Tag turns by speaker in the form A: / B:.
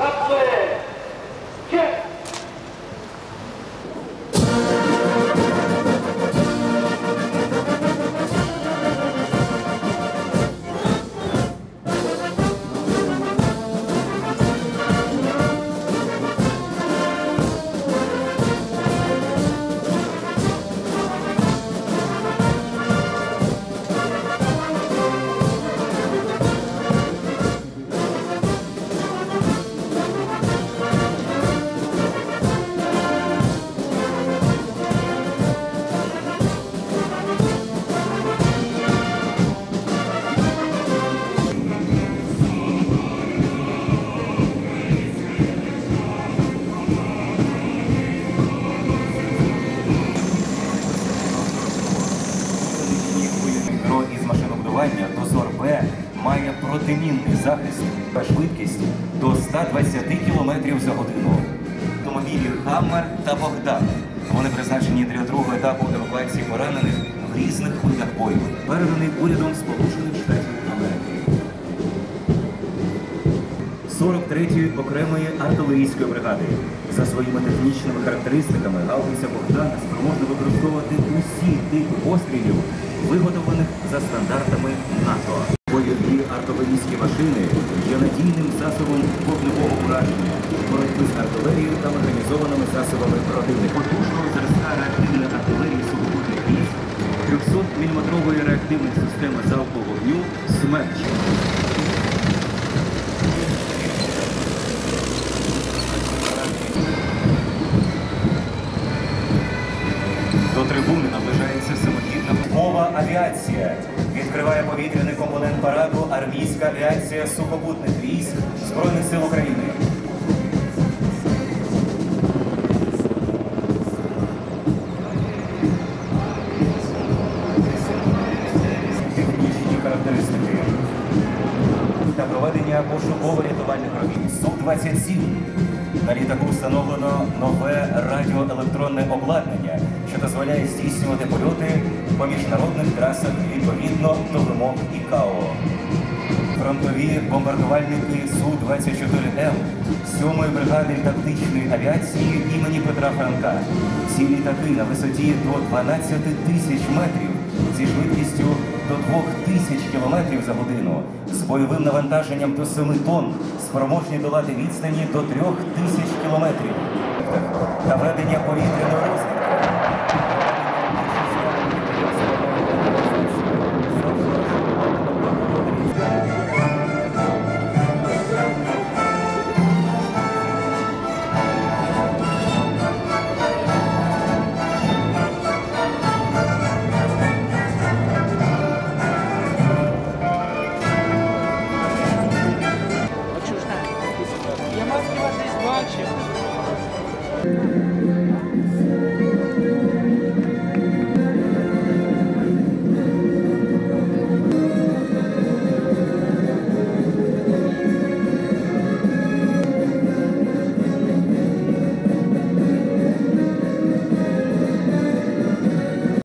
A: Up
B: протимінний захист та швидкість до 120 км за годину. Автомобілі Хаммер та Богдан. Вони призначені для другого етапу евакуації поранених в різних видах бою, переданий урядом Сполучених Штатів Америки. 43-ї окремої артилерійської бригади. За своїми технічними характеристиками гаубиця Богдана спроможна використовувати усі типи пострілів, виготовлених за стандартами НАТО. Механізованими засобами противника. Потужного зразка реактивної артилерії сухопутних військ, 300-мм реактивних систем залпового вогню «Смерч». До трибуни наближається самохідна мова авіація. Відкриває повітряний компонент параду армійська авіація сухопутних військ Збройних сил України. Пошуково-рятувальних робіт. Су-27. На літаку встановлено нове радіоелектронне обладнання, що дозволяє здійснювати польоти по міжнародних трасах відповідно до вимог ІКАО. Фронтові бомбардувальники Су-24М 7-ї бригади тактичної авіації імені Петра Франка. Ці літаки на висоті до 12 тисяч метрів зі швидкістю до 2000 км за годину з бойовим навантаженням до 7 тонн спроможні долати відстані до 3000 км та ведення повітряної розвідки.
C: ótimo.